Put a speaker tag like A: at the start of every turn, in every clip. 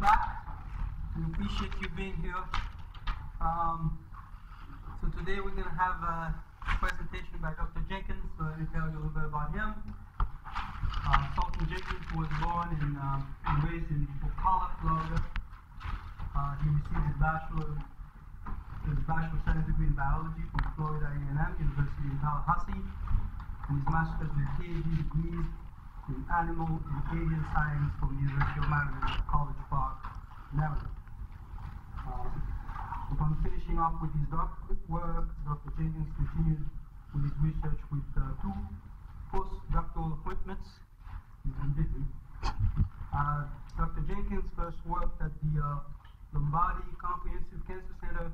A: back. We appreciate you being here. Um, so today we're going to have a presentation by Dr. Jenkins. So let me tell you a little bit about him. Uh, Sultan Jenkins was born in, um, and raised in Ocala, Florida. Uh, he received his bachelor, his bachelor science degree in biology from Florida A&M University in Tallahassee, and his master's and PhD degrees in animal and avian science from the University of Maryland College Park, Maryland. Um, upon finishing up with his doctorate work, Dr. Jenkins continued with his research with uh, two postdoctoral appointments. Uh, Dr. Jenkins first worked at the uh, Lombardi Comprehensive Cancer Center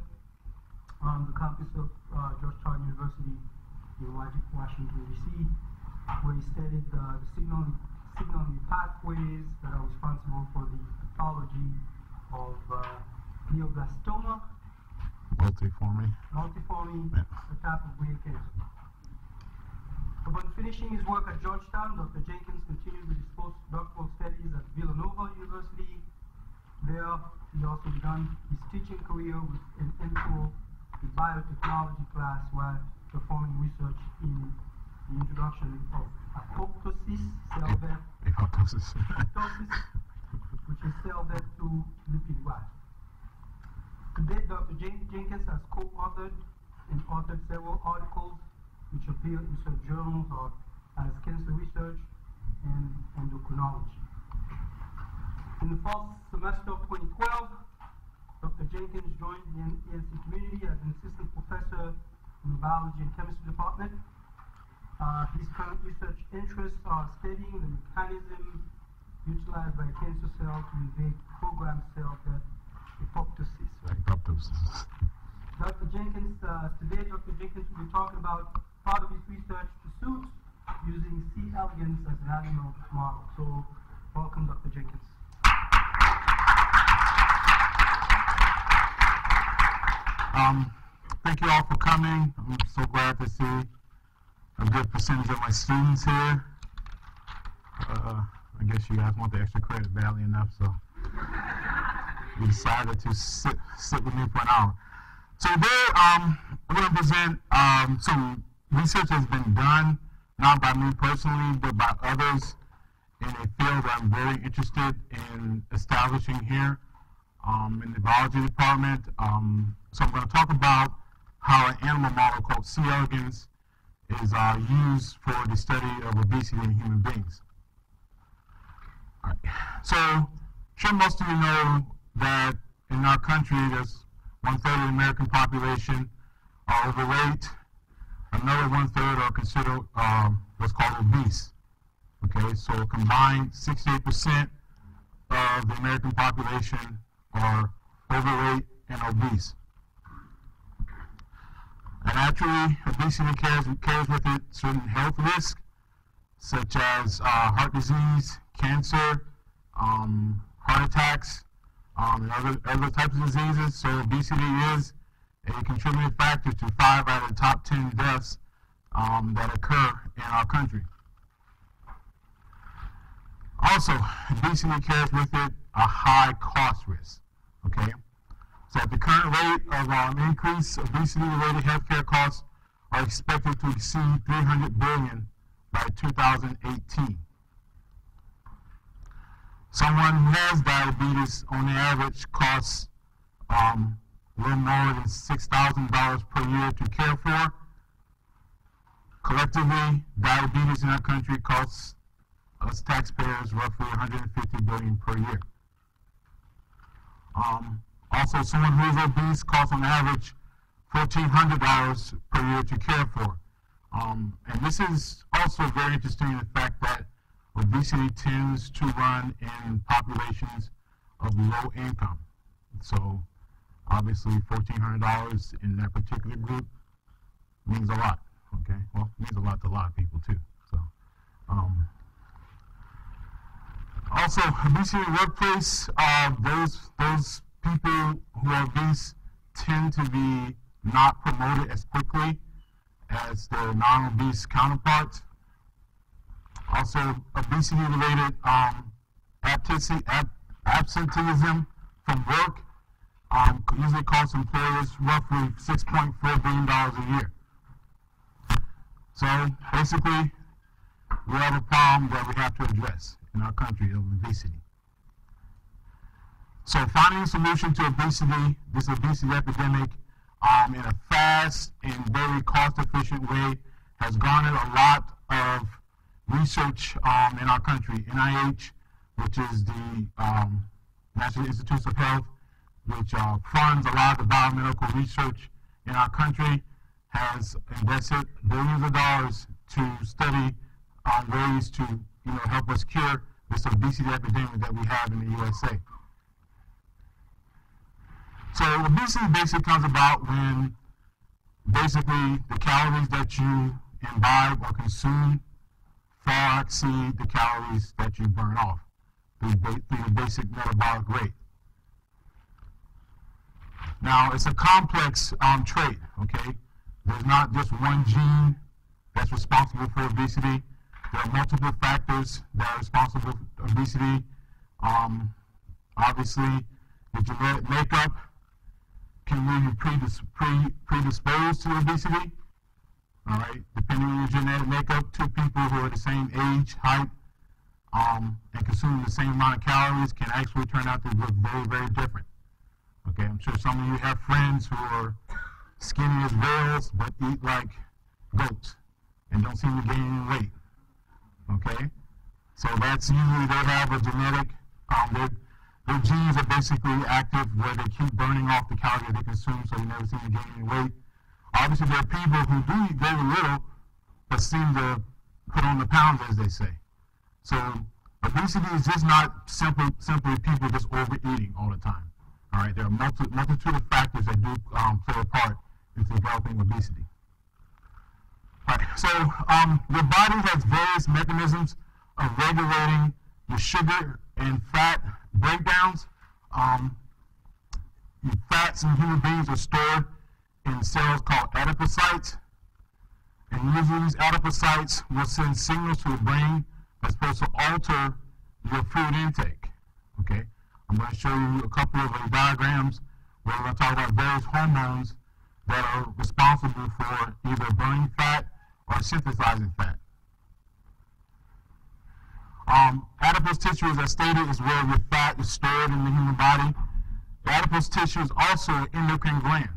A: on the campus of uh, Georgetown University in Washington, D.C., where he studied the signaling, signaling pathways that are responsible for the pathology of uh, glioblastoma,
B: Multiforme.
A: multiforme,
B: Yeah.
A: a type of brain cancer. Upon finishing his work at Georgetown, Dr. Jenkins continued with his postdoctoral studies at Villanova University. There, he also began his teaching career with an intro to biotechnology class while performing research in the introduction of apoptosis, cell death,
B: Apoptosis.
A: apoptosis, which is cell death through lipid rise. To date, Dr. Jen- Jenkins has co-authored and authored several articles which appear in some journals or as cancer research and endocrinology. In the fall semester of 2012, Dr. Jenkins joined the N- ENC community as an assistant professor in the biology and chemistry department. Uh, his current research interests are studying the mechanism utilized by cancer cells to invade programmed cell death apoptosis. Right?
B: Apoptosis.
A: Dr. Jenkins, uh, today Dr. Jenkins will be talking about part of his research pursuits using C. elegans as an animal model. So, welcome, Dr. Jenkins.
B: Um, thank you all for coming. I'm so glad to see a good percentage of my students here. Uh, I guess you guys want the extra credit badly enough, so you decided to sit, sit with me for an hour. So today, um, I'm going to present um, some research that's been done, not by me personally, but by others in a field that I'm very interested in establishing here um, in the biology department. Um, so I'm going to talk about how an animal model called C. elegans is uh, used for the study of obesity in human beings. Right. So, sure most of you know that in our country, there's one third of the American population are overweight. Another one third are considered um, what's called obese. Okay, so combined, 68% of the American population are overweight and obese. And actually, obesity carries, carries with it certain health risks, such as uh, heart disease, cancer, um, heart attacks, um, and other, other types of diseases. So obesity is a contributing factor to five out of the top 10 deaths um, that occur in our country. Also, obesity carries with it a high cost risk. Okay? So at the current rate of um, increase, obesity-related healthcare costs are expected to exceed 300 billion by 2018. Someone who has diabetes, on average, costs um, a little more than $6,000 per year to care for. Collectively, diabetes in our country costs us taxpayers roughly 150 billion per year. Um, also, someone who is obese costs on average $1,400 per year to care for. Um, and this is also very interesting in the fact that obesity tends to run in populations of low income. So, obviously, $1,400 in that particular group means a lot. Okay, well, it means a lot to a lot of people too. So, um, also, obesity in the workplace, uh, those, those people who are obese tend to be not promoted as quickly as their non-obese counterparts. Also, obesity-related um, absenteeism from work um, usually costs employers roughly $6.4 billion a year. So basically, we have a problem that we have to address in our country of obesity. So finding a solution to obesity, this obesity epidemic, um, in a fast and very cost-efficient way has garnered a lot of research um, in our country. NIH, which is the um, National Institutes of Health, which uh, funds a lot of the biomedical research in our country, has invested billions of dollars to study um, ways to you know, help us cure this obesity epidemic that we have in the USA. So obesity basically comes about when basically the calories that you imbibe or consume far exceed the calories that you burn off through, through your basic metabolic rate. Now, it's a complex um, trait, okay? There's not just one gene that's responsible for obesity. There are multiple factors that are responsible for obesity. Um, obviously, the genetic makeup can you predis pre predisposed to obesity. All right, depending on your genetic makeup, two people who are the same age, height, um, and consuming the same amount of calories can actually turn out to look very, very different. Okay, I'm sure some of you have friends who are skinny as whales but eat like goats and don't seem to gain any weight. Okay, so that's usually they have a genetic, um, their, genes are basically active where they keep burning off the calories they consume so they never seem to gain any weight. Obviously, there are people who do eat very little but seem to put on the pounds, as they say. So obesity is just not simply simply people just overeating all the time. All right, there are multi, multitude of factors that do um, play a part into developing obesity. All right, so um, your body has various mechanisms of regulating your sugar and fat breakdowns. Um, fats in human beings are stored in cells called adipocytes. And usually these adipocytes will send signals to the brain that's supposed to alter your food intake. Okay? I'm going to show you a couple of diagrams where we're going to talk about various hormones that are responsible for either burning fat or synthesizing fat. Um, adipose tissue, as I stated, is where your fat is stored in the human body. The adipose tissue is also an endocrine gland.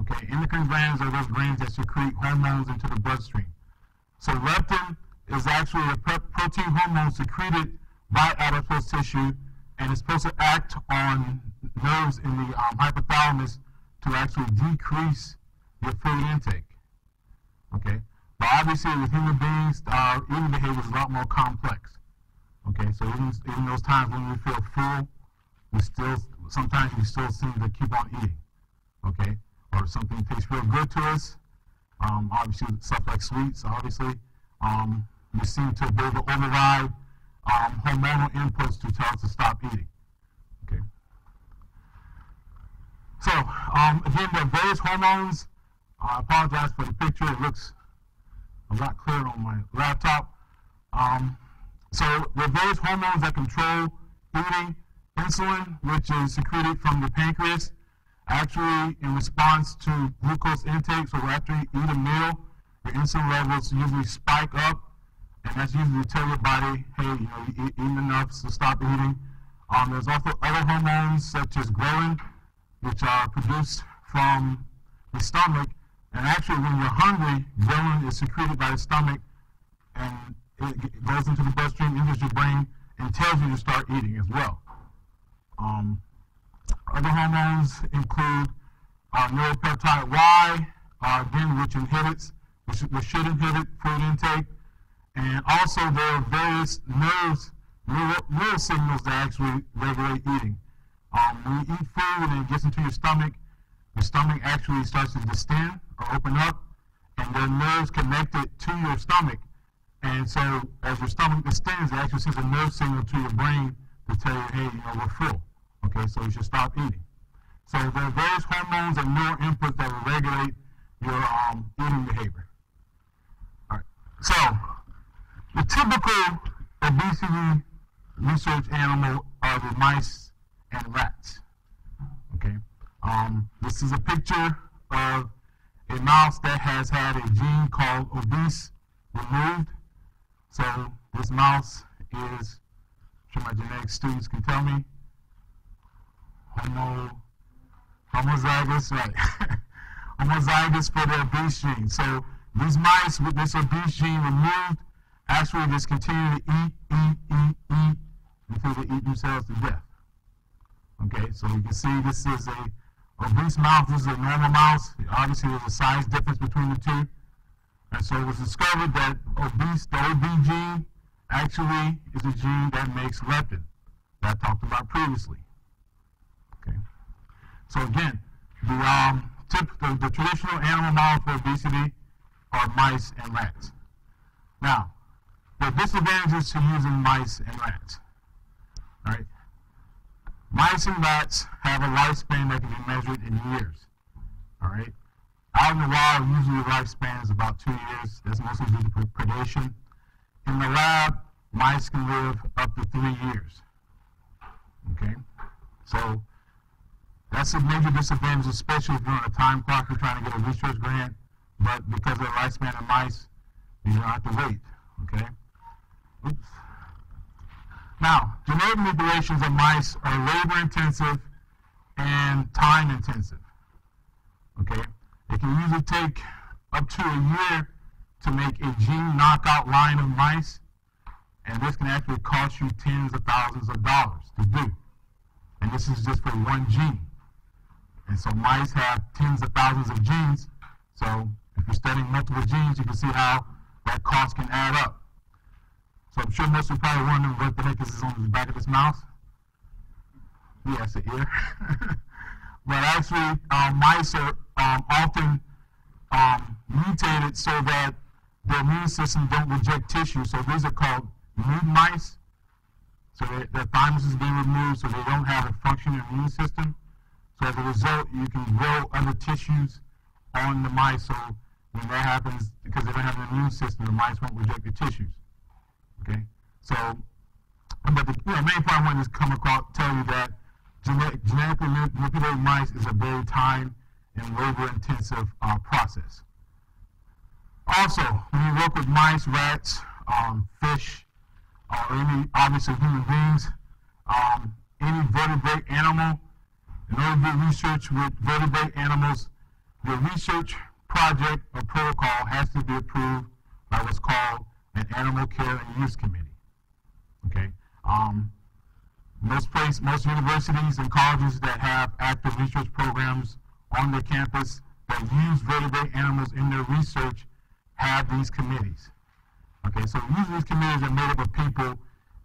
B: Okay, endocrine glands are those glands that secrete hormones into the bloodstream. So leptin is actually a protein hormone secreted by adipose tissue and it's supposed to act on nerves in the um, hypothalamus to actually decrease your food intake. Okay, but obviously with human beings, eating behavior is a lot more complex. Okay, so even, even those times when we feel full, we still sometimes we still seem to keep on eating. Okay, or something tastes real good to us. Um, obviously, stuff like sweets, obviously, um, we seem to be able to override um, hormonal inputs to tell us to stop eating. Okay. So, um, again, there are various hormones. I apologize for the picture. It looks a lot clear on my laptop. Um, so, are various hormones that control eating. Insulin, which is secreted from the pancreas, actually in response to glucose intake. So, after you eat a meal, your insulin levels usually spike up and that's usually to tell your body, hey, you know, you eat, eating enough, so stop eating. Um, there's also other hormones such as ghrelin, which are produced from the stomach. And actually, when you're hungry, ghrelin is secreted by the stomach, and it goes into the bloodstream, enters your brain, and tells you to start eating as well. Um, other hormones include uh, neuropeptide Y, uh, again, which inhibits, which, which should inhibit food intake. And also there are various nerves, nerve, signals that actually regulate eating. Um, when you eat food and it gets into your stomach, your stomach actually starts to distend open up, and your nerves connected to your stomach. And so as your stomach distends, it actually sends a nerve signal to your brain to tell you, hey, you know, we're full. Okay, so you should stop eating. So there are various hormones and neural inputs that will regulate your um, eating behavior. All right. So the typical obesity research animal are with mice and rats. Okay. Um, this is a picture of a mouse that has had a gene called obese removed. So this mouse is, I'm sure my students can tell me, homo, homozygous, right? homozygous for the obese gene. So these mice with this obese gene removed actually just continue to eat, eat, eat, eat until they eat themselves to death. Okay, so you can see this is a obese mouse. This is a normal mouse. Obviously, there's a size difference between the two. And so it was discovered that obese, the OB gene actually is a gene that makes leptin that I talked about previously. Okay. So again, the um, tip, the, the traditional animal model for obesity are mice and rats. Now, the disadvantages to using mice and rats. All right. Mice and rats have a lifespan that can be measured in years. All right. Out in the wild, usually the lifespan is about two years. That's mostly due to predation. In the lab, mice can live up to three years. Okay. So that's a major disadvantage, especially if you're on a time clock, you're trying to get a research grant, but because of the lifespan of mice, you don't have to wait. Okay. Oops. Now, genetic manipulations of mice are labor intensive and time intensive. Okay? It can usually take up to a year to make a gene knockout line of mice, and this can actually cost you tens of thousands of dollars to do. And this is just for one gene. And so mice have tens of thousands of genes, so if you're studying multiple genes, you can see how that cost can add up. So I'm sure most of you probably wondering what the heck is on the back of this mouse. Yeah, it's an ear. but actually, um, mice are um, often um, mutated so that their immune system don't reject tissue. So these are called mutant mice. So their thymus is being removed, so they don't have a functioning immune system. So as a result, you can grow other tissues on the mice. So when that happens, because they don't have an immune system, the mice won't reject the tissues. Okay, so but the you know, main point I want to come across tell you that genetic, genetically manipulated mice is a very time and labor intensive uh, process. Also, when you work with mice, rats, um, fish, or any obviously human beings, um, any vertebrate animal, in order to do research with vertebrate animals, the research project or protocol has to be approved by what's called an animal care and use committee. Okay. Um, most most universities and colleges that have active research programs on their campus that use vertebrate animals in their research have these committees. Okay, so usually these committees are made up of people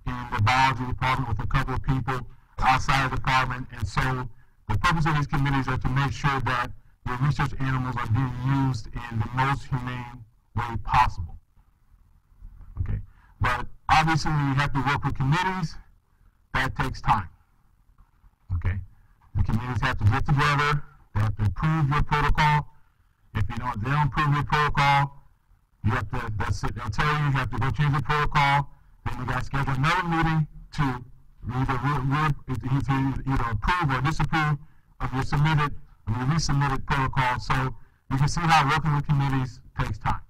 B: in the biology department with a couple of people outside of the department, and so the purpose of these committees are to make sure that your research animals are being used in the most humane way possible. Okay, but obviously you have to work with committees. That takes time. Okay, the committees have to get together. They have to approve your protocol. If you don't, they don't approve your protocol, you have to. That's it. They'll tell you you have to go change the protocol. Then you got to schedule another meeting to either, either, approve or disapprove of your submitted, of your resubmitted protocol. So you can see how working with committees takes time.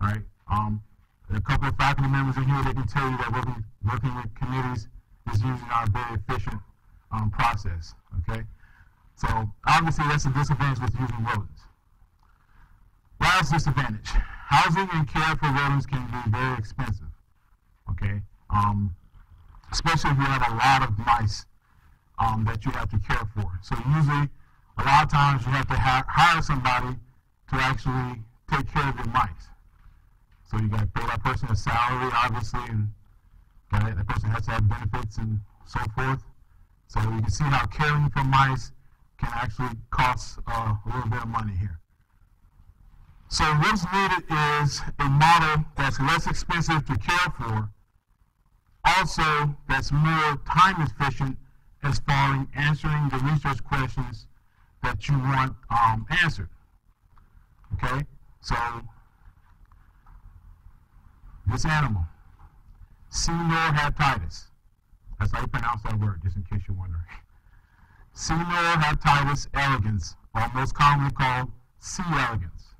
B: All right. Um, a couple of faculty members in here, they can tell you that working, working with committees is usually not a very efficient um, process. Okay. So obviously that's a disadvantage with using rodents. Last disadvantage, housing and care for rodents can be very expensive. Okay. Um, especially if you have a lot of mice um, that you have to care for. So usually, a lot of times you have to ha hire somebody to actually take care of your mice. So you got to pay that person a salary, obviously, and got that person has to have benefits and so forth. So you can see how caring for mice can actually cost uh, a little bit of money here. So what's needed is a model that's less expensive to care for also that's more time efficient as far as answering the research questions that you want um, answered. Okay, so this animal, Caenorhabditis. That's how you pronounce that word, just in case you're wondering. C Caenorhabditis elegans, or most commonly called C. elegans,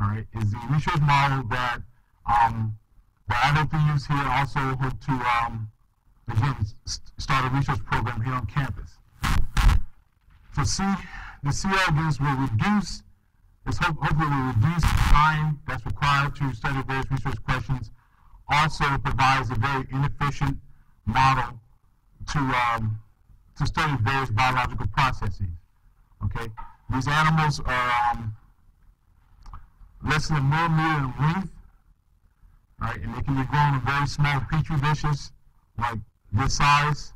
B: all right, is the research model that um, that I hope to use here. Also hope to um, again start a research program here on campus. So C, the C. elegans will reduce. This hope, hopefully reduce the time that's required to study various research questions. Also provides a very inefficient model to um, to study various biological processes. Okay, these animals are um, less than a millimeter in length, right, and they can be grown in very small petri dishes, like this size.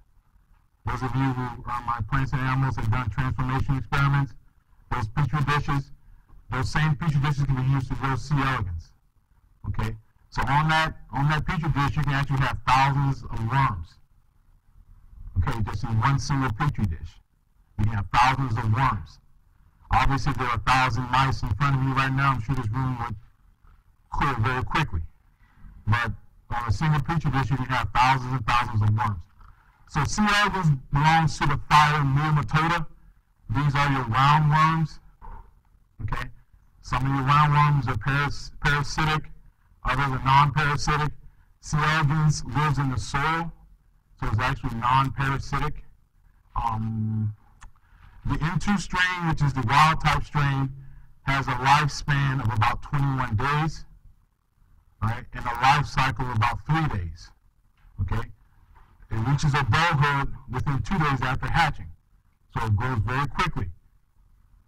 B: Those of you who are my plants and animals have done transformation experiments, those petri dishes, those same petri dishes can be used to grow C. elegans. Okay, so on that on that petri dish, you can actually have thousands of worms okay, just in one single petri dish. You can have thousands of worms. Obviously, there are a thousand mice in front of you right now. I'm sure this room would clear very quickly. But on a single petri dish, you can have thousands and thousands of worms. So C. elegans belongs to the phylum Nematoda. These are your roundworms. Okay? Some of your roundworms are paras parasitic, others are non-parasitic. C. elegans lives in the soil so it's actually non-parasitic. Um, the N2 strain, which is the wild type strain, has a lifespan of about 21 days, right, and a life cycle of about three days. Okay, it reaches adulthood within two days after hatching, so it grows very quickly.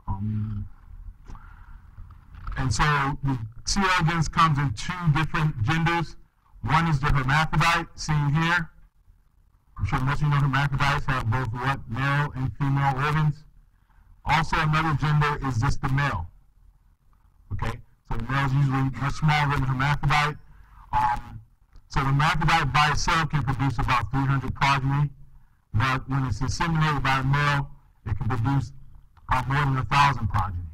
B: Um, and so the C. elegans comes in two different genders. One is the hermaphrodite, seen here, I'm sure most of you know hermaphrodites have both what male and female organs. Also, another gender is just the male. Okay, so the male is usually much smaller than the hermaphrodite. Um, so the hermaphrodite by itself can produce about 300 progeny, but when it's inseminated by a male, it can produce uh, more than a thousand progeny.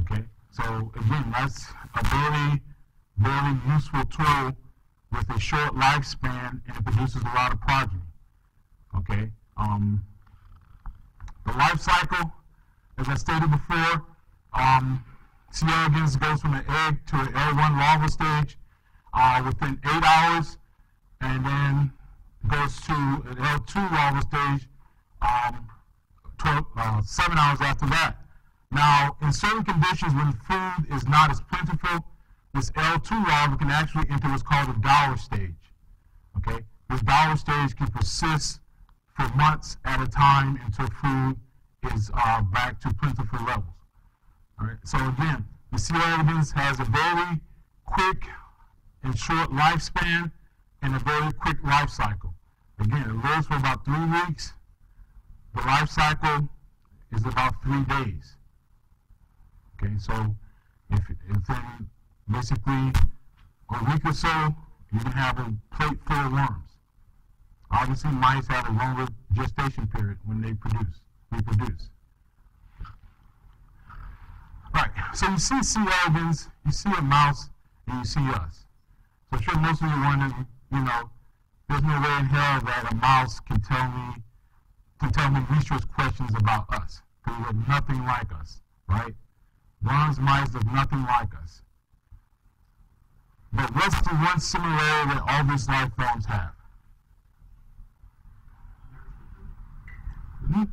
B: Okay, so again, that's a very, very useful tool with a short lifespan, and it produces a lot of progeny. Okay. Um, the life cycle, as I stated before, um, C. elegans goes from an egg to an L1 larval stage uh, within eight hours, and then goes to an L2 larval stage um, 12, uh, seven hours after that. Now, in certain conditions when food is not as plentiful, this L2 larva can actually enter what's called a dauer stage. Okay, this dauer stage can persist for months at a time until food is uh, back to plentiful levels. All right. So again, the C. elegans has a very quick and short lifespan and a very quick life cycle. Again, it lives for about three weeks. The life cycle is about three days. Okay, so if, in basically a week or so, you can have a plate full of worms. Obviously, mice have a longer gestation period when they produce, reproduce. Right, so you see C. elegans, you see a mouse, and you see us. So I'm sure most of you wondering, you know, there's no way in hell that a mouse can tell me can tell me research questions about us. Because we're nothing like us, right? Worms, mice are nothing like us. But what's the one similarity that all these life forms have?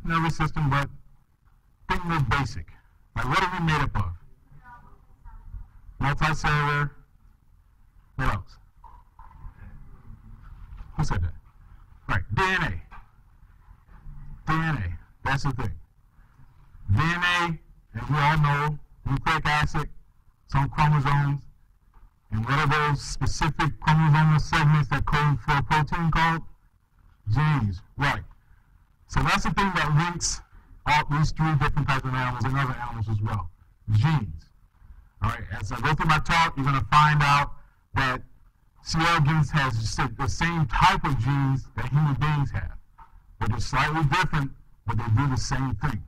B: nervous system, but think more basic. Like, what are we made up of? Multicellular. What else? Who said that? Right, DNA. DNA. That's the thing. DNA, as we all know, nucleic acid, some chromosomes, and what are those specific chromosomal segments that code for a protein called? Genes. Right. So that's the thing that links all these three different types of animals and other animals as well. Genes. All right, as I go through my talk, you're going to find out that C. elegans has the same type of genes that human beings have. But they're slightly different, but they do the same thing.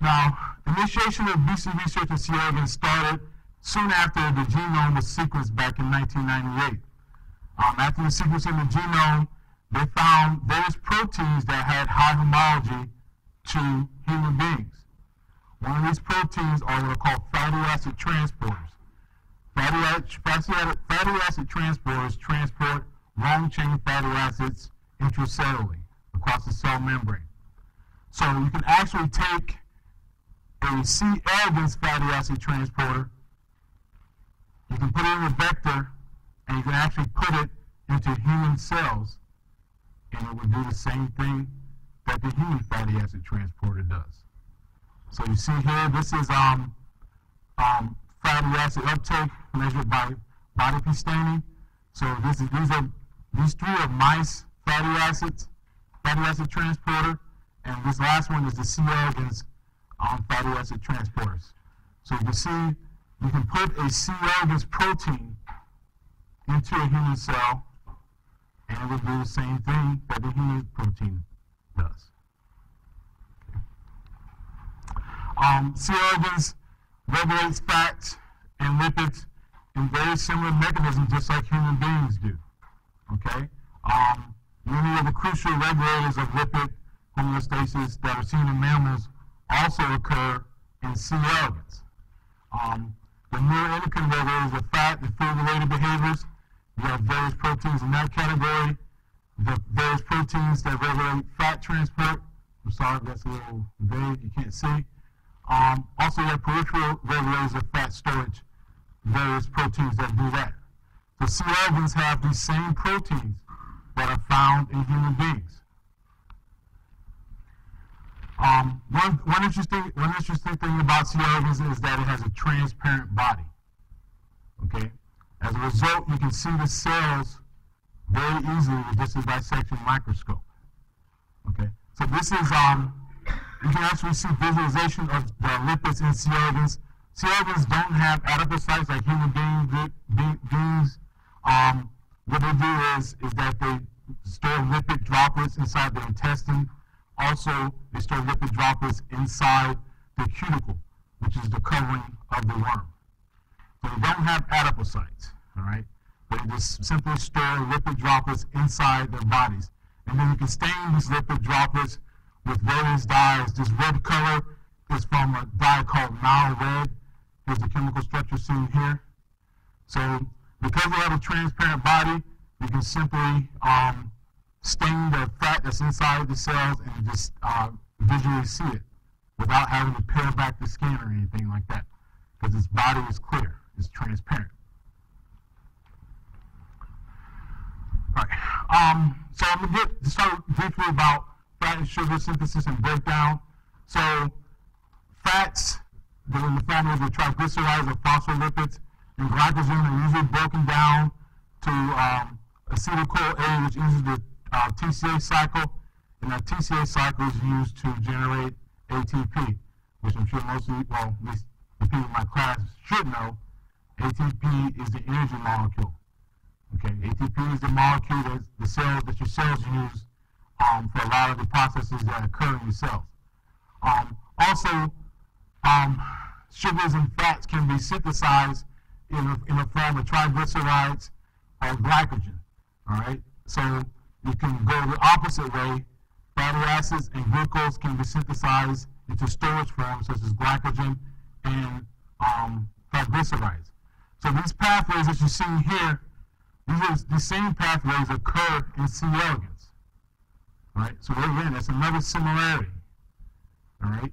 B: Now, initiation of BC research in C. elegans started soon after the genome was sequenced back in 1998. Um, after the sequencing of the genome, they found various proteins that had high homology to human beings. One of these proteins are what are called fatty acid transporters. Fatty, acid, fatty acid transporters transport long chain fatty acids intracellularly across the cell membrane. So you can actually take a C. elegans fatty acid transporter, you can put it in a vector, and you can actually put it into human cells, and it would do the same thing that the human fatty acid transporter does. So you see here, this is um, um, fatty acid uptake measured by BODIPY staining. So this is, these are these three are mice fatty acids, fatty acid transporter, and this last one is the C. elegans um, fatty acid transporters. So you can see you can put a C. elegans protein into a human cell, and it will do the same thing that the human protein does. Um, C. elegans regulates fats and lipids in very similar mechanisms, just like human beings do. Okay. Um, many of the crucial regulators of lipid homeostasis that are seen in mammals also occur in C. elegans. Um, the neuroendocrine regulators of fat and food-related behaviors, you have various proteins in that category. The various proteins that regulate fat transport. I'm sorry, that's a little vague, you can't see. Um, also, you have peripheral regulators of fat storage, various proteins that do that. The C. elegans have these same proteins that are found in human beings. Um, one, one, interesting, one interesting thing about C. elegans is that it has a transparent body. Okay? As a result, you can see the cells very easily with just a dissection microscope. Okay? So this is, um, you can actually see visualization of the lipids in C. elegans. C. elegans don't have adipocytes like human beings, beings um, what they do is, is that they store lipid droplets inside the intestine also, they store lipid droplets inside the cuticle, which is the covering of the worm. So they don't have adipocytes, all right? They just simply store lipid droplets inside their bodies. And then you can stain these lipid droplets with various dyes. This red color is from a dye called Nile red. Here's the chemical structure seen here. So because they have a transparent body, you can simply um, stain the fat that's inside the cells and just uh, visually see it without having to peel back the skin or anything like that because its body is clear, it's transparent. Right. Um, so I'm going to get start briefly about fat and sugar synthesis and breakdown. So fats, they're in the family of triglycerides or phospholipids, and glycogen are usually broken down to um, acetyl-CoA, which uses the uh, TCA cycle, and that TCA cycle is used to generate ATP, which I'm sure most of you, well, at least the people in my class should know. ATP is the energy molecule. Okay, ATP is the molecule that the cells that your cells use um, for a lot of the processes that occur in your cells. Um, also, um, sugars and fats can be synthesized in a, in a form of triglycerides or glycogen. All right, so you can go the opposite way. Fatty acids and glucose can be synthesized into storage forms such as glycogen and um, triglycerides. So these pathways that you see here, these, are, these same pathways occur in C. elegans. Right? So again, that's another similarity. All right?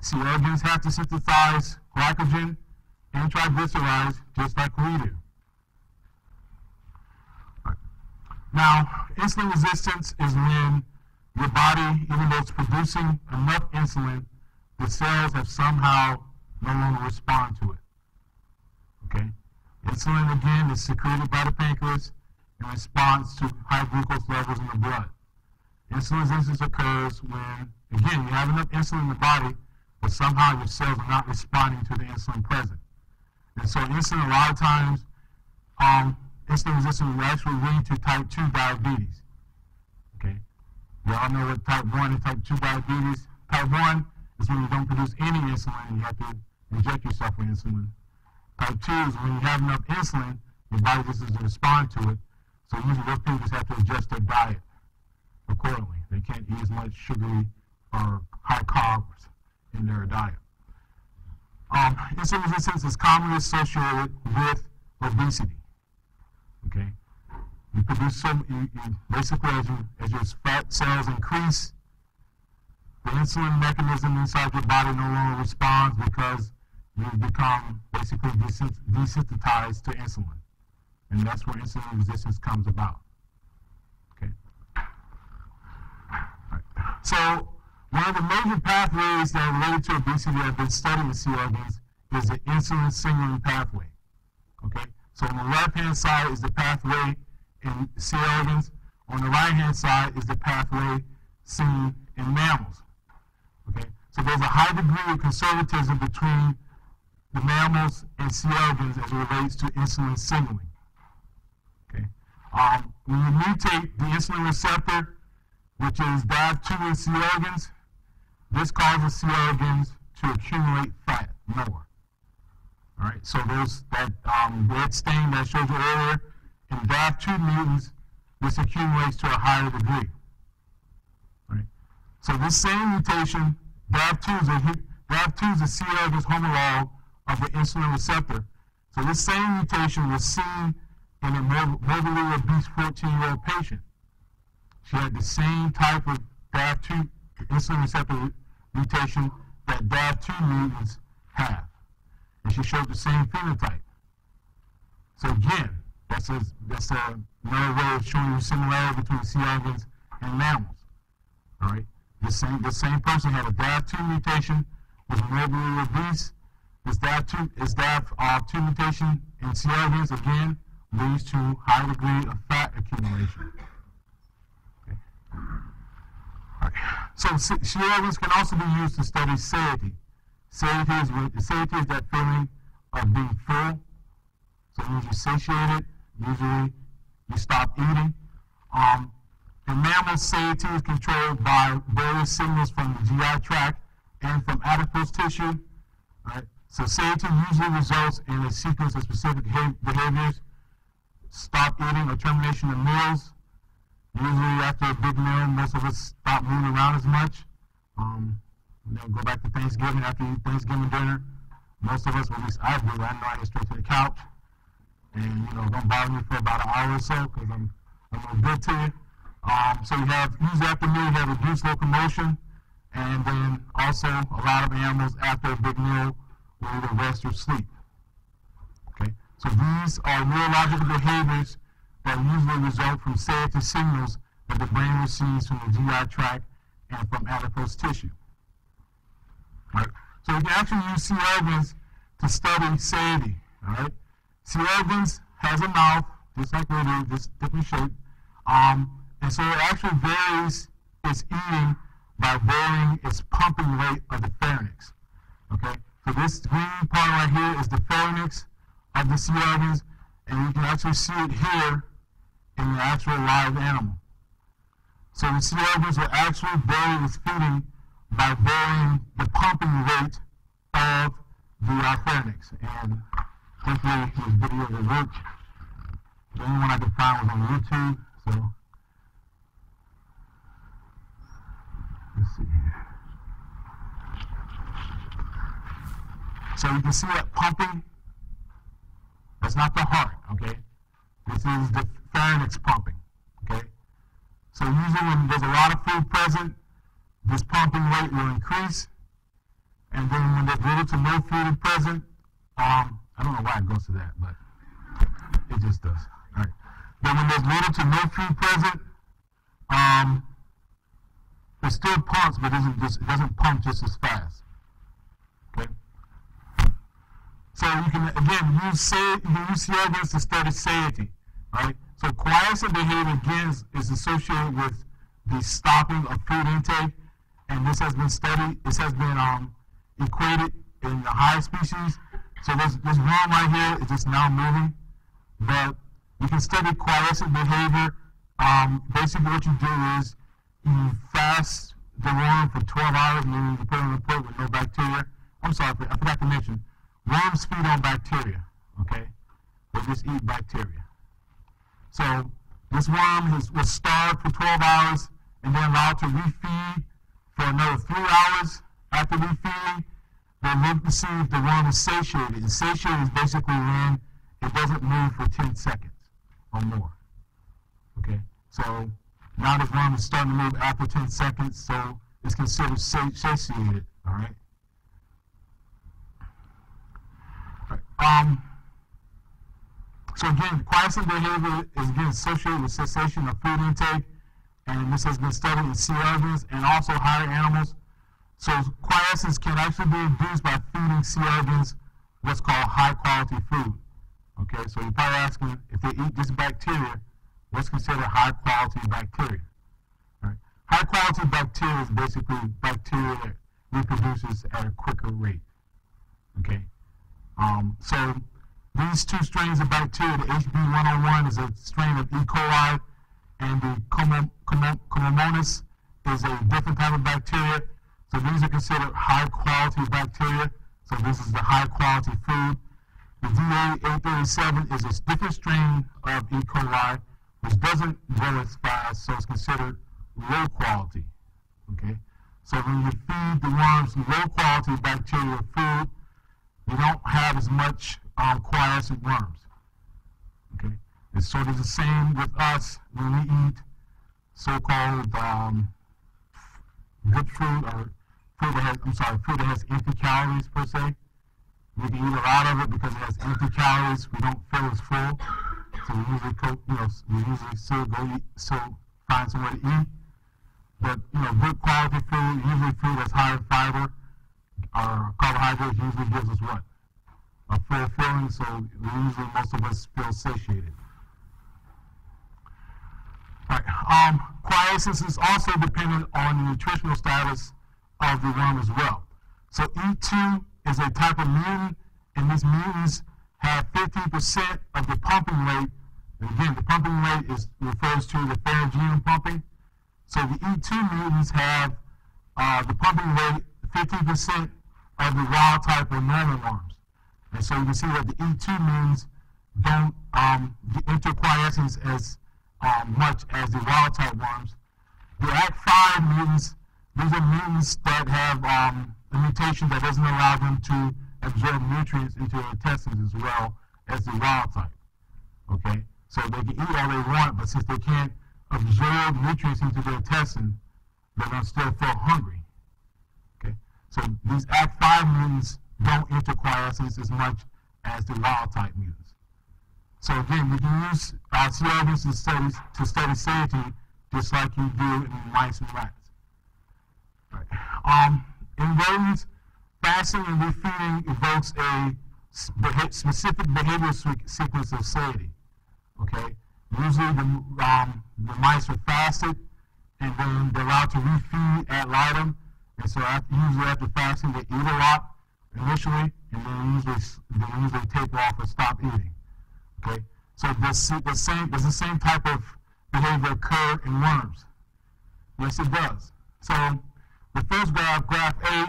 B: C. elegans have to synthesize glycogen and triglycerides just like we do. Now, insulin resistance is when your body, even though it's producing enough insulin, the cells have somehow no longer respond to it. Okay? Insulin, again, is secreted by the pancreas in response to high glucose levels in the blood. Insulin resistance occurs when, again, you have enough insulin in the body, but somehow your cells are not responding to the insulin present. And so insulin, a lot of times, um, insulin resistance will actually lead to type 2 diabetes. Okay? We all know what type 1 and type 2 diabetes. Type 1 is when you don't produce any insulin and you have to inject yourself with insulin. Type 2 is when you have enough insulin, your body just doesn't respond to it. So usually those people just have to adjust their diet accordingly. They can't eat as much sugary or high carbs in their diet. Um, insulin resistance is commonly associated with obesity. Okay, you produce so you, you basically as you as your fat cells increase, the insulin mechanism inside your body no longer responds because you become basically desensitized to insulin, and that's where insulin resistance comes about. Okay. Right. So one of the major pathways that are related to obesity that have been studied in C is the insulin signaling pathway. Okay, so on the left-hand side is the pathway in C. elegans. On the right-hand side is the pathway seen in mammals. Okay, so there's a high degree of conservatism between the mammals and C. elegans as it relates to insulin signaling. Okay, um, when you mutate the insulin receptor, which is DAF-2 in C. elegans, this causes C. elegans to accumulate fat more. All right, so there's that um, red stain that I showed you earlier. In DAF-2 mutants, this accumulates to a higher degree. So this same mutation, DAF-2 is a, DAF-2 is a C. elegans' homolog of the insulin receptor. So this same mutation was seen in a morbidly obese 14-year-old patient. She had the same type of DAF-2 insulin receptor mutation that DAF-2 mutants have. And she showed the same phenotype. So again, that's, a, that's a, uh, another way of showing you similarity between C. elegans and mammals. All right? The same, the same person had a DAF-2 mutation, was morbidly obese. This DAF-2, this DAF-2 uh, mutation in C. elegans, again, leads to high degree of fat accumulation. So C. elegans can also be used to study satiety. Satiety is, that feeling of being full. So means you're satiated. Usually you stop eating. Um, in mammals, satiety is controlled by various signals from the GI tract and from adipose tissue. Right? So satiety usually results in a sequence of specific behaviors. Stop eating or termination of meals, Usually after a big meal, most of us stop moving around as much. Um, and then go back to Thanksgiving after you eat Thanksgiving dinner. Most of us, at least I do, I know I get straight to the couch. And, you know, don't bother me for about an hour or so because I'm, I'm a good to you. Um, so you have, usually after meal, you have reduced locomotion. And then also a lot of animals after a big meal will either rest or sleep. Okay? So these are neurological behaviors that usually result from satiety signals that the brain receives from the GI tract and from adipose tissue. Right? So we can actually use C. elegans to study. All right? C. elegans has a mouth, just like we do, just different shape. Um, and so it actually varies its eating by varying its pumping rate of the pharynx. Okay? So this green part right here is the pharynx of the C. elegans, and you can actually see it here in the actual live animal. So the C. elegans will actually vary its feeding by varying the pumping rate of the pharynx. And hopefully this video will work. The only one I could find was on YouTube, so let's see here. So you can see that pumping, that's not the heart, okay? This is the pharynx pumping. Okay? So usually when there's a lot of food present, this pumping rate will increase. And then when there's little to no food present, um, I don't know why it goes to that, but it just does. Right. But when there's little to no food present, um, it still pumps, but doesn't just it doesn't pump just as fast. Okay. So you can again use say you can use C. elegans to study satiety, right? So quiescent behavior again is associated with the stopping of food intake, and this has been studied. This has been um, equated in the high species. So this this worm right here is just now moving, but you can study quiescent behavior. Um, basically, what you do is you fast the worm for 12 hours, and then you put it on a plate with no bacteria. I'm sorry, I forgot to mention, worms feed on bacteria. Okay, they just eat bacteria. So This worm is, was starved for 12 hours and then allowed to refeed for another three hours after we feed, see if the worm is satiated. And satiated is basically when it doesn't move for 10 seconds or more. Okay, so now this worm is starting to move after 10 seconds, so it's considered satiated. All right. All right. Um, so again, quiescent behavior is again associated with cessation of food intake, and this has been studied in sea urchins and also higher animals. So quiescence can actually be induced by feeding sea urchins what's called high quality food. Okay, so you're probably asking if they eat this bacteria, what's considered high quality bacteria? Right. High quality bacteria is basically bacteria that reproduces at a quicker rate. Okay, um, so these two strains of bacteria, the HB101 is a strain of E. coli, and the Comamonas is a different type of bacteria. So these are considered high quality bacteria. So this is the high quality food. The DA837 is a different strain of E. coli, which doesn't grow as fast, so it's considered low quality. Okay? So when you feed the worms low quality bacteria food, you don't have as much um, quiescent worms. Okay? It's sort of the same with us when we eat so-called um, good food or food that has, I'm sorry, food that has empty calories per se. We can eat a lot of it because it has empty calories. We don't feel as full. So we usually, cook, you know, we usually still go eat, still find somewhere to eat. But, you know, good quality food, usually food that's high in fiber or carbohydrates usually gives us what? A full feeling, so we usually most of us feel satiated. All right. Um, quiescence is also dependent on the nutritional status of the worm as well. So eat-2 is a type of mutant, and these mutants have 50% of the pumping rate. And again, the pumping rate is refers to the pharyngeal pumping. So the eat-2 mutants have uh, the pumping rate 50% of the wild type or normal worms. And so you can see that the eat-2 mutants don't um, enter quiescence as um, much as the wild type worms. The ACT5 mutants, these are mutants that have um, a mutation that doesn't allow them to absorb nutrients into their intestines as well as the wild type. Okay? So they can eat all they want, but since they can't absorb nutrients into their intestine, they're going to still feel hungry. Okay? So these ACT5 mutants don't enter quiescence as much as the wild type mutants. So again, we can use our CRBs to study, to study satiety just like you do in mice and rats. Right. Um, in rodents, fasting and refeeding evokes a specific behavioral sequence of satiety. Okay? Usually the, um, the mice are fasted and then they're allowed to refeed ad libitum. And so after, usually after fasting, they eat a lot initially, and then usually they usually taper off or stop eating. Okay, so does the same does the same type of behavior occur in worms? Yes, it does. So the first graph, graph A,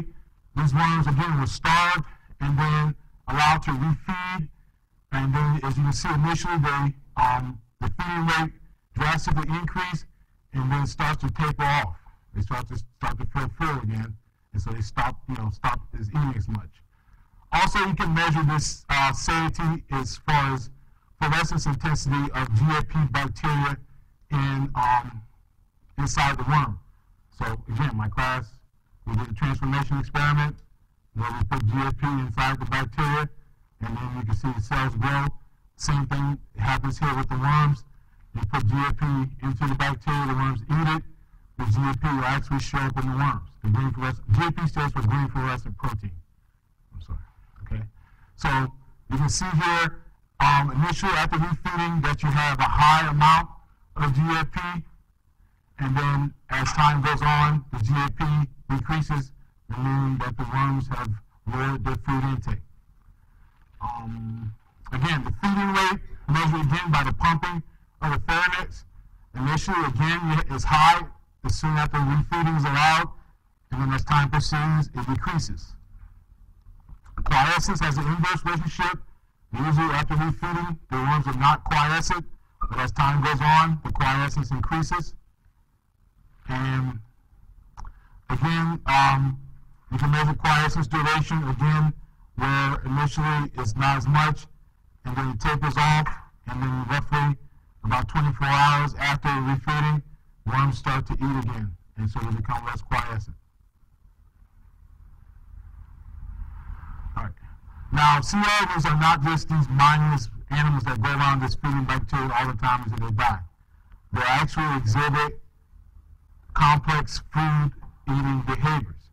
B: these worms again were starved and then allowed to refeed, and then as you can see initially they um, the feeding rate drastically increased and then starts to taper off. They start to start to feel full again, and so they stop you know stop eating as much. Also, you can measure this uh, satiety as far as fluorescence intensity of GFP bacteria in um, inside the worm. So again, my class, we did a transformation experiment where we put GFP inside the bacteria, and then you can see the cells grow. Same thing happens here with the worms. You put GFP into the bacteria, the worms eat it. The GFP will actually show up in the worms. The green fluorescent, GFP stands for green fluorescent protein. I'm sorry. Okay. So you can see here um, initially after refeeding that you have a high amount of GFP, and then as time goes on, the GFP decreases, meaning that the worms have lowered their food intake. Um, again, the feeding rate measured again by the pumping of the pharynx. Initially, again, is high as soon after refeeding is allowed, and then as time proceeds, it decreases. Quiescence has an inverse relationship Usually after refeeding, the worms are not quiescent but as time goes on, the quiescence increases. And again, um, you can measure quiescence duration again, where initially it's not as much, and then it tapers off, and then roughly about 24 hours after refeeding, worms start to eat again, and so they become less quiescent. All right. Now, C. elegans are not just these mindless animals that go around just feeding bacteria all the time until they die. They actually exhibit complex food eating behaviors.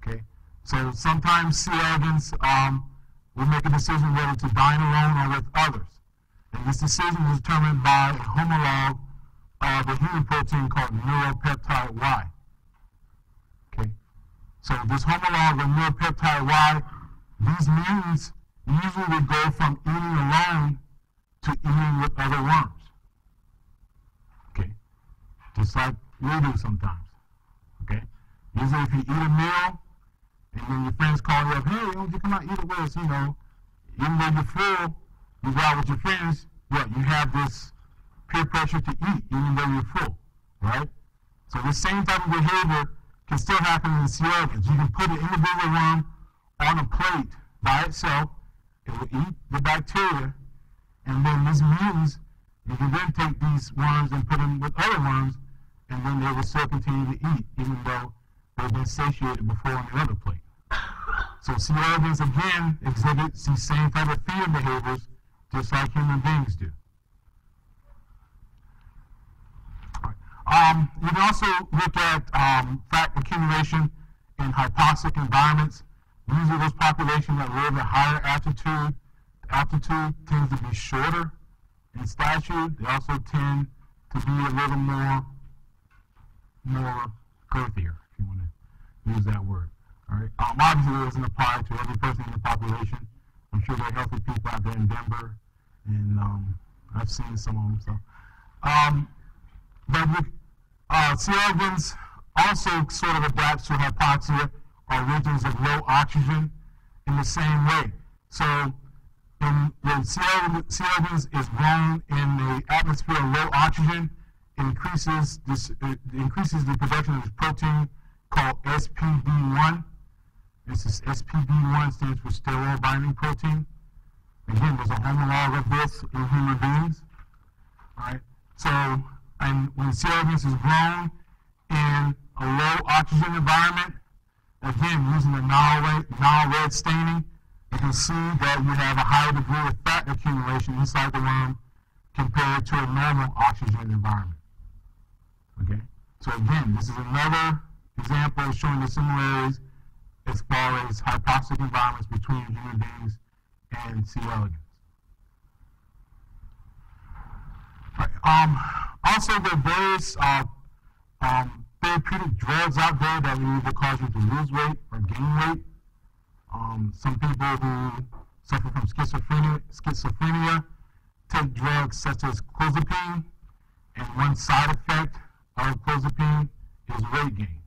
B: Okay, so sometimes C. elegans um, will make a decision whether to dine alone or with others. And this decision is determined by a homologue of a human protein called neuropeptide Y. Okay, so this homologue of neuropeptide Y, these mutants usually would go from eating alone to eating with other worms. Okay, just like we do sometimes. Okay, usually if you eat a meal and then your friends call you up, hey, why don't you come out eat it with us? You know, even though you're full, you go out with your friends, what, you have this peer pressure to eat even though you're full, right? So the same type of behavior can still happen in C. elegans. You can put an individual worm on a plate by itself, it will eat the bacteria, and then these mutants, you can then take these worms and put them with other worms, and then they will still continue to eat, even though they've been satiated before on the other plate. So C. elegans again exhibit these same type of feeding behaviors just like human beings do. Um, you can also look at um, fat accumulation in hypoxic environments. Usually those populations that live at higher altitude, altitude tends to be shorter in stature. They also tend to be a little more, more girthier, if you want to use that word. All right. Um, obviously, it doesn't apply to every person in the population. I'm sure there are healthy people out there in Denver, and um, I've seen some of them. So, um, but with, uh, C. elegans also sort of adapts to hypoxia or regions of low oxygen in the same way. So, when C. elegans is grown in the atmosphere of low oxygen, it increases this it increases the production of this protein called SBP1. This is SBP1 stands for sterol binding protein. Again, there's a homologue of this in human beings. Right. So, and when C. elegans is grown in a low oxygen environment, again, using the Nile red staining, you can see that you have a higher degree of fat accumulation inside the worm compared to a normal oxygen environment. Okay? So again, this is another example showing the similarities as far as hypoxic environments between human beings and C. elegans. Right. Um, also, there are various uh, um, therapeutic drugs out there that will either cause you to lose weight or gain weight. Um, some people who suffer from schizophrenia, schizophrenia take drugs such as clozapine, and one side effect of clozapine is weight gain.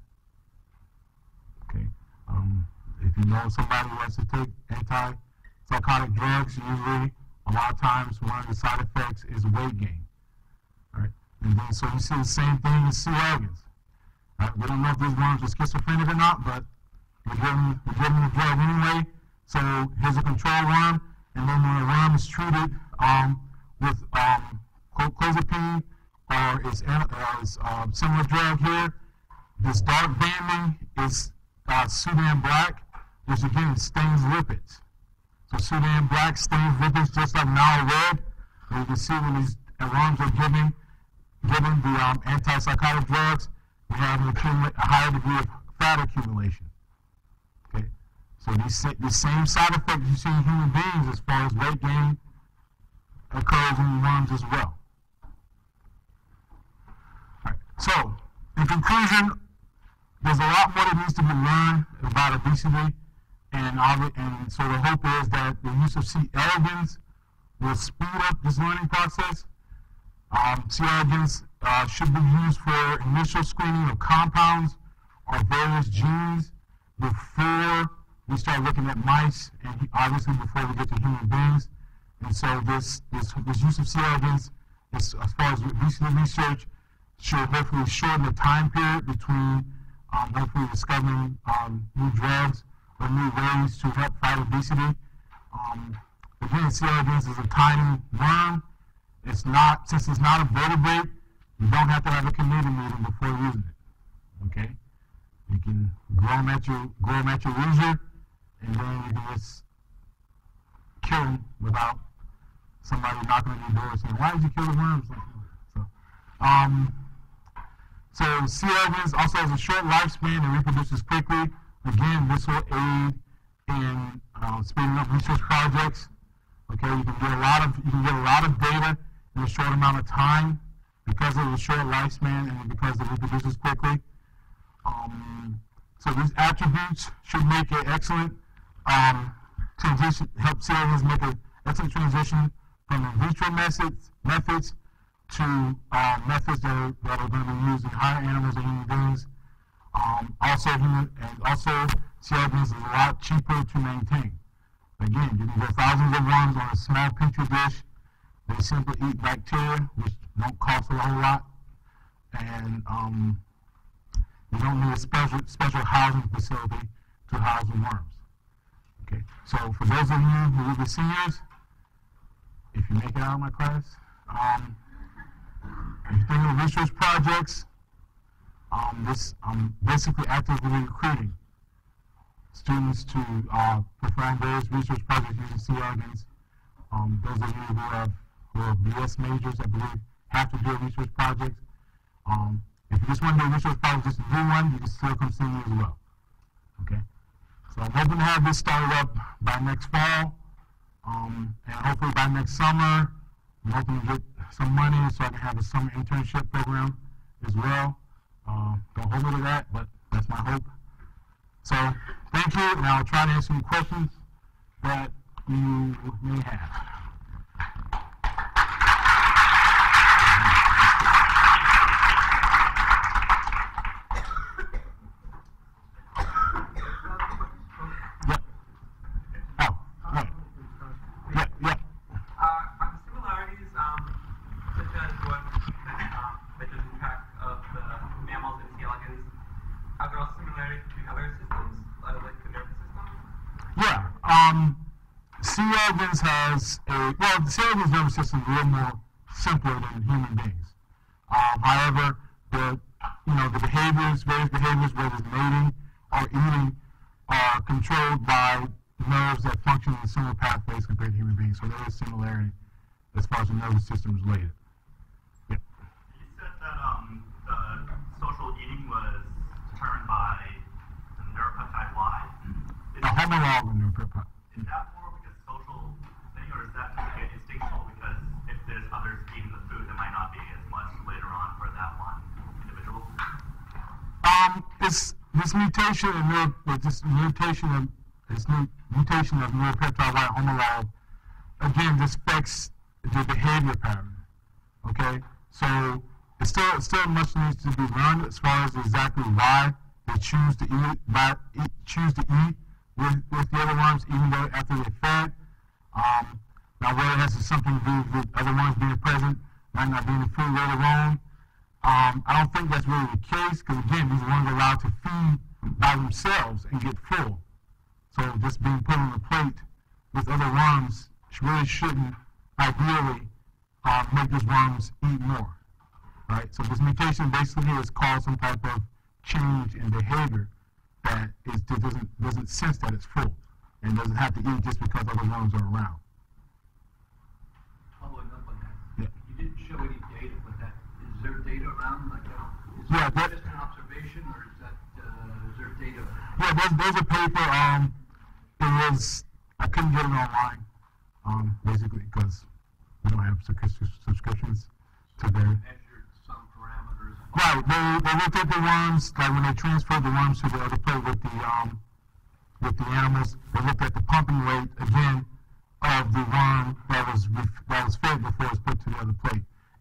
B: Okay, um, if you know somebody who has to take antipsychotic drugs, usually a lot of times one of the side effects is weight gain. Right? And then so you see the same thing in C. elegans. Right? We don't know if these worms are schizophrenic or not, but giving, we're giving the drug anyway. So here's a control worm, and then when the worm is treated um, with um, clozapine or is, uh, uh, similar drug here, this dark banding is uh, Sudan black, which again stains lipids. So Sudan black stains lipids just like Nile red. And you can see when these worms are given, given the um, antipsychotic drugs, we a higher degree of fat accumulation. Okay, so these the same side effects you see in human beings as far as weight gain occurs in worms as well. Right. So, in conclusion, there's a lot more that needs to be learned about obesity, and, and so the hope is that the use of C. elegans will speed up this learning process. Um, C. elegans uh, should be used for initial screening of compounds or various genes before we start looking at mice, and obviously before we get to human beings. And so this, this, this use of C. elegans as, far as obesity research, should hopefully shorten the time period between um, hopefully discovering um, new drugs or new ways to help fight obesity. Um, again, C. elegans is a tiny worm. It's not, since it's not a vertebrate, you don't have to have a committee meeting before using it. Okay? You can grow them at your, grow them at your leisure, and then you can just kill them without somebody knocking on your door saying, why did you kill the worms? So, um, so C. elegans also has a short lifespan and reproduces quickly. Again, this will aid in uh, speeding up research projects. Okay, you can get a lot of you can get a lot of data in a short amount of time because of the short lifespan and because it reproduces quickly. Um, so these attributes should make an excellent um, transition, help elegans make an excellent transition from in vitro methods methods to uh, methods that are, that are going to be used in higher animals and human beings. Um, also, human, and also, C. elegans is a lot cheaper to maintain. Again, you can grow thousands of worms on a small petri dish. They simply eat bacteria, which don't cost a whole lot, and um, you don't need a special special housing facility to house the worms. Okay, so for those of you who will be seniors, if you make it out of my class, um, if you think of research projects, um, this I'm basically actively recruiting students to uh, perform various research projects using C. elegans. Um, those of you who have who BS majors, I believe, have to do a research project. Um, if you just want to do a research project just do one, you can still come see me as well. Okay? So I'm hoping to have this started up by next fall, um, and hopefully by next summer, I'm hoping to get some money so I can have a summer internship program as well. Uh, don't hold me to that, but that's my hope. So thank you, and I'll try to answer any questions that you may have. Yep. Oh, right. Yep, yep.
C: Uh, are the similarities, um, such as what, um, that just impact of the mammals and C. elegans, are there also similarities between other systems, uh, like the nervous system?
B: Yeah. Um, C. elegans has a well, the C. elegans nervous system is a little more simpler than human beings. Um, however, the you know the behaviors, various behaviors, whether it's mating or eating, are controlled by nerves that function in similar pathways compared to human beings. So there is similarity as far as the nervous system is related. Yeah.
D: You said that um, the social eating was determined by the neuropeptide Y. Is,
B: A homolog neuropeptide.
D: is that more like a social thing, or is that like instinctual? Because if there's others eating the food, there might not be as much later on for that one individual.
B: It's this mutation of neuro, this mutation of this mutation of neuropeptide Y homolog again this affects the behavior pattern. Okay, so it's still still much needs to be learned as far as exactly why they choose to eat, by, eat choose to eat with, with the other worms even though after they're fed. Um, now whether it has something to do with other worms being present, might not be in the food later on. Um, I don't think that's really the case because again, these ones are allowed to feed by themselves and get full. So just being put on the plate with other worms really shouldn't ideally uh, make those worms eat more. Right? So this mutation basically has caused some type of change in behavior that is doesn't doesn't sense that it's full and doesn't have to eat just because other worms are around.
E: following up on that.
B: Yeah.
E: You didn't show any data, but that, is there data around like? Is
B: Yeah,
E: that just an observation or is that, uh, is there data?
B: Yeah, there's, there's a paper. Um, it was I couldn't get it online, um, basically because we don't have subscri- subscriptions to their.
E: Measured some parameters.
B: Right, they, they looked at the worms, like when they transferred the worms to the other plate with the um, with the animals. They looked at the pumping rate again of the worm that was that was fed before it was put to the other plate,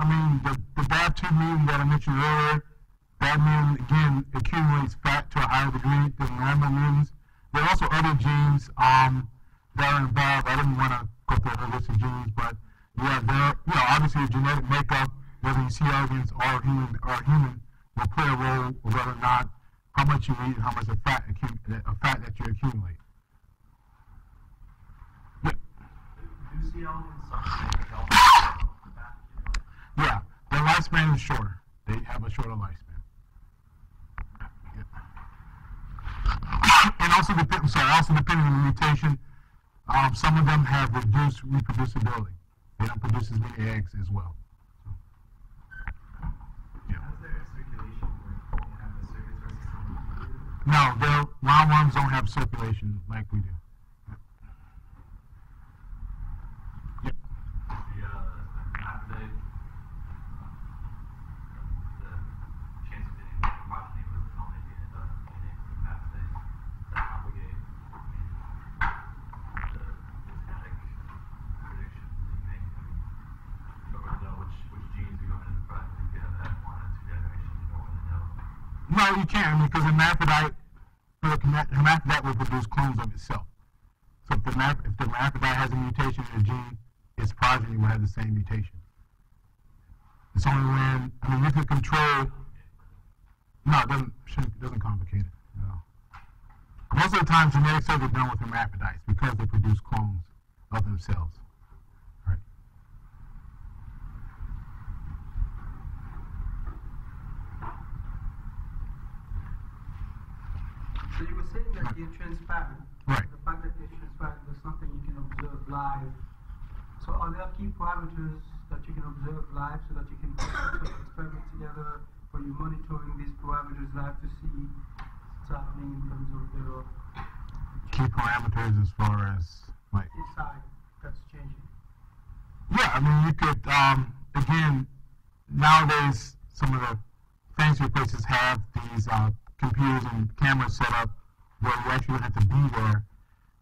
B: I mean, the, the DAF-2 mutant that I mentioned earlier, that mutant, again, accumulates fat to a higher degree than normal mutants. There are also other genes um, that are involved. I didn't want to go through a whole list of genes, but yeah, there, you know, obviously the genetic makeup, whether you C. elegans or human, or human, will play a role whether or not how much you eat and how much of fat, of fat that you accumulate. Yeah.
D: Do C. elegans something help with that accumulation?
B: Yeah, their lifespan is shorter. They have a shorter lifespan. Yeah. And also, dep- sorry, also depending on the mutation, um, some of them have reduced reproducibility. They don't produce as many eggs as well. Yeah.
C: Is there a circulation where you have a circulatory system?
B: No, their roundworms don't have circulation like we do. Yep.
D: The, uh, hermaphrodite, the chance of getting progeny was only the, uh, DNA from hermaphrodite that propagate in the genetic prediction that you make. I mean, you don't really know which, which genes are going into product if you have that one or two generations, you don't really know.
B: Can't because hermaphrodite, hermaphrodite will produce clones of itself. So if the, if the hermaphrodite has a mutation in a gene, its progeny will have the same mutation. It's only when I mean you can control. No, it doesn't doesn't complicate it. No. Most of the time, genetic studies are done with hermaphrodites because they produce clones of themselves. Right.
A: So you were saying that you're transparent.
B: Right.
A: The fact that you're transparent is something you can observe live. So are there key parameters that you can observe live so that you can put experiment together where you're monitoring these parameters live to see what's happening in terms of their
B: Key parameters as far as like
A: inside that's changing?
B: Yeah, I mean, you could, um, again, nowadays, some of the fancy places have these uh, computers and cameras set up where you actually have to be there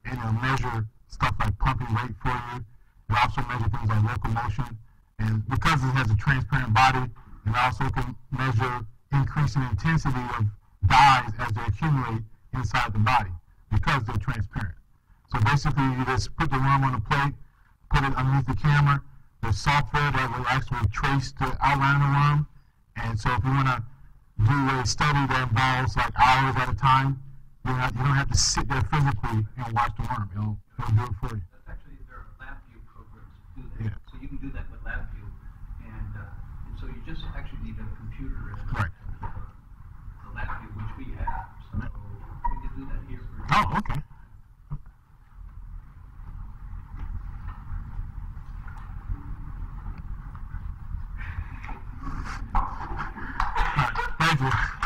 B: and it'll measure stuff like pumping rate for you. It also measure things like locomotion. And because it has a transparent body, it also can measure increasing intensity of dyes as they accumulate inside the body because they're transparent. So basically, you just put the worm on a plate, put it underneath the camera. There's software that will actually trace the outline of the worm. And so if you want to do a study that involves like hours at a time, you don't have, you don't have to sit there physically and watch the worm. It'll, it'll do it for you.
E: That's actually, there are LabVIEW programs that do that.
B: Yeah.
E: So you can do that with LabVIEW. And, uh, and so you just actually need a computer and,
B: Right.
E: uh, the LabVIEW, which we have. So we can do that here. for.
B: Oh, okay. You.